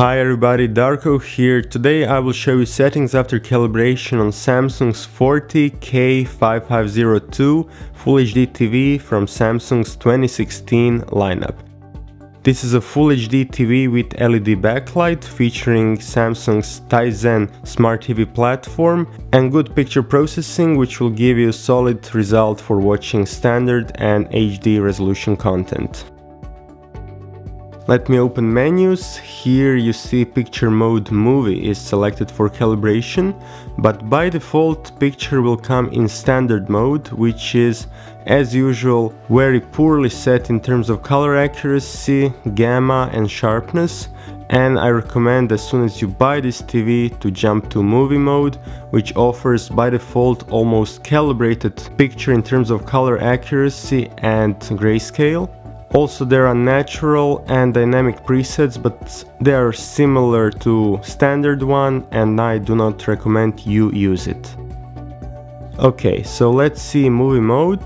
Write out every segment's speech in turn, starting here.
Hi everybody, Darko here. Today I will show you settings after calibration on Samsung's 40K5502 Full HD TV from Samsung's 2016 lineup. This is a Full HD TV with LED backlight featuring Samsung's Tizen Smart TV platform and good picture processing which will give you a solid result for watching standard and HD resolution content. Let me open menus. Here you see picture mode movie is selected for calibration, but by default picture will come in standard mode, which is as usual very poorly set in terms of color accuracy, gamma and sharpness and I recommend as soon as you buy this TV to jump to movie mode which offers by default almost calibrated picture in terms of color accuracy and grayscale. Also there are natural and dynamic presets but they are similar to standard one and I do not recommend you use it. Okay, so let's see movie mode.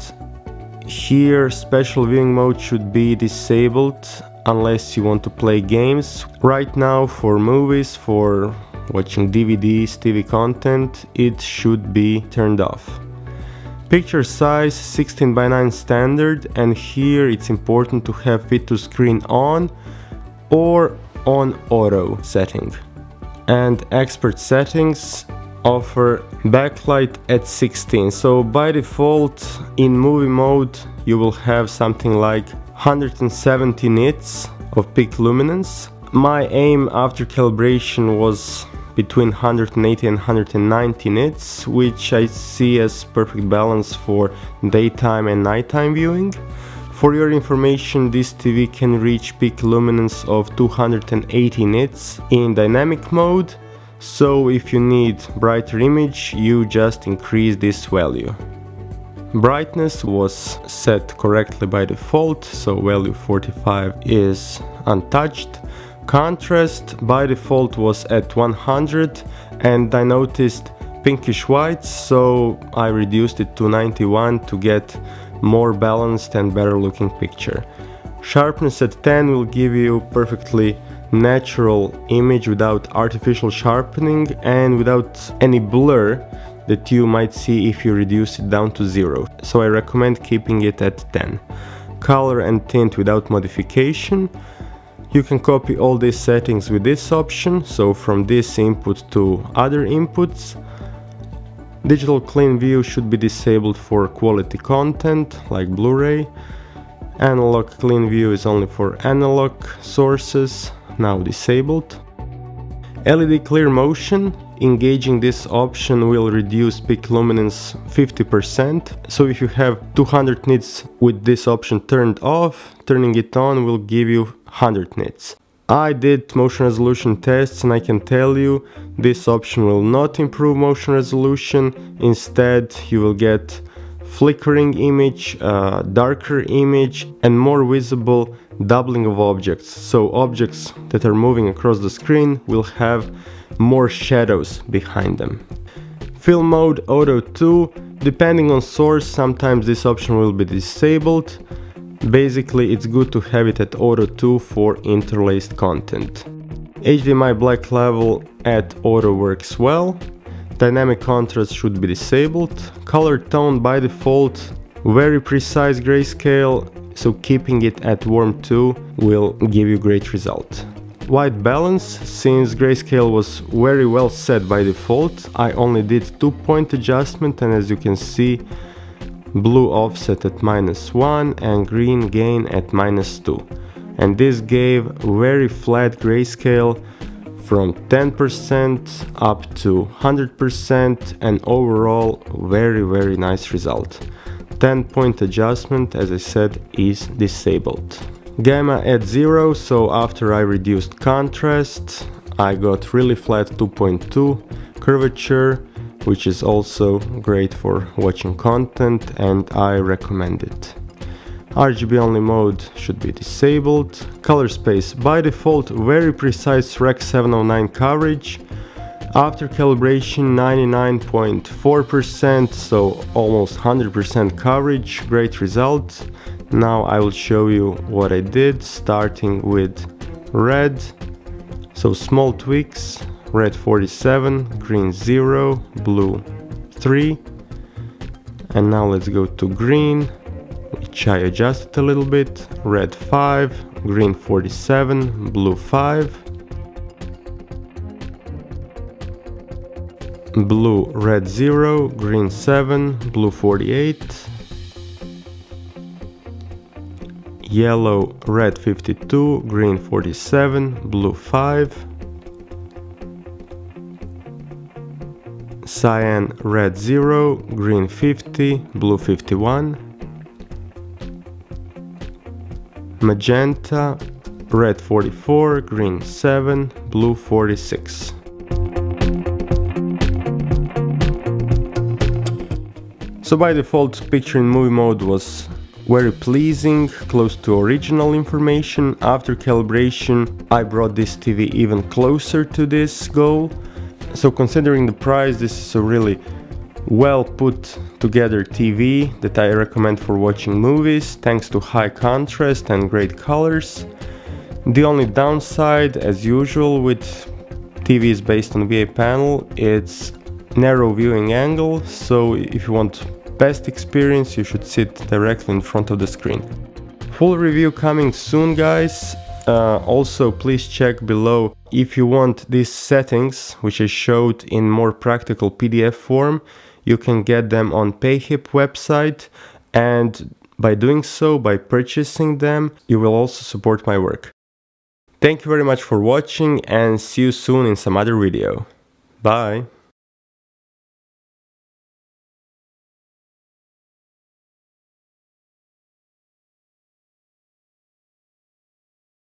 Here special viewing mode should be disabled unless you want to play games. Right now for movies, for watching DVDs, TV content, it should be turned off. Picture size 16 by 9 standard and here it's important to have fit to screen on or on auto setting. And expert settings offer backlight at 16 so by default in movie mode you will have something like 170 nits of peak luminance. My aim after calibration was between 180 and 190 nits, which I see as perfect balance for daytime and nighttime viewing. For your information, this TV can reach peak luminance of 280 nits in dynamic mode, so if you need brighter image, you just increase this value. Brightness was set correctly by default, so value 45 is untouched. Contrast by default was at 100 and I noticed pinkish whites so I reduced it to 91 to get more balanced and better looking picture. Sharpness at 10 will give you perfectly natural image without artificial sharpening and without any blur that you might see if you reduce it down to 0. So I recommend keeping it at 10. Color and tint without modification you can copy all these settings with this option, so from this input to other inputs. Digital clean view should be disabled for quality content, like Blu-ray. Analog clean view is only for analog sources, now disabled. LED clear motion, engaging this option will reduce peak luminance 50%. So if you have 200 nits with this option turned off, turning it on will give you 100 nits. I did motion resolution tests and I can tell you this option will not improve motion resolution. Instead, you will get flickering image, uh, darker image and more visible doubling of objects. So objects that are moving across the screen will have more shadows behind them. Film mode Auto 2, depending on source, sometimes this option will be disabled. Basically, it's good to have it at Auto 2 for interlaced content. HDMI black level at Auto works well. Dynamic contrast should be disabled. Color tone by default, very precise grayscale, so keeping it at warm 2 will give you great result. White balance, since grayscale was very well set by default, I only did 2 point adjustment and as you can see, blue offset at minus 1 and green gain at minus 2. And this gave very flat grayscale from 10% up to 100% and overall very very nice result. 10 point adjustment as I said is disabled. Gamma at 0 so after I reduced contrast I got really flat 2.2 curvature which is also great for watching content and I recommend it. RGB only mode should be disabled. Color space by default very precise Rec 709 coverage. After calibration 99.4% so almost 100% coverage, great result. Now I will show you what I did starting with red So small tweaks, red 47, green 0, blue 3. And now let's go to green, which I adjusted a little bit, red 5, green 47, blue 5. Blue, red 0, green 7, blue 48. Yellow, red 52, green 47, blue 5. Cyan, red 0, green 50, blue 51. Magenta, red 44, green 7, blue 46. So by default picture in movie mode was very pleasing, close to original information. After calibration I brought this TV even closer to this goal. So considering the price this is a really well put together TV that I recommend for watching movies thanks to high contrast and great colors. The only downside as usual with TVs based on VA panel it's narrow viewing angle so if you want best experience you should sit directly in front of the screen. Full review coming soon guys. Uh, also please check below if you want these settings which I showed in more practical PDF form you can get them on PayHip website and by doing so, by purchasing them, you will also support my work. Thank you very much for watching and see you soon in some other video. Bye!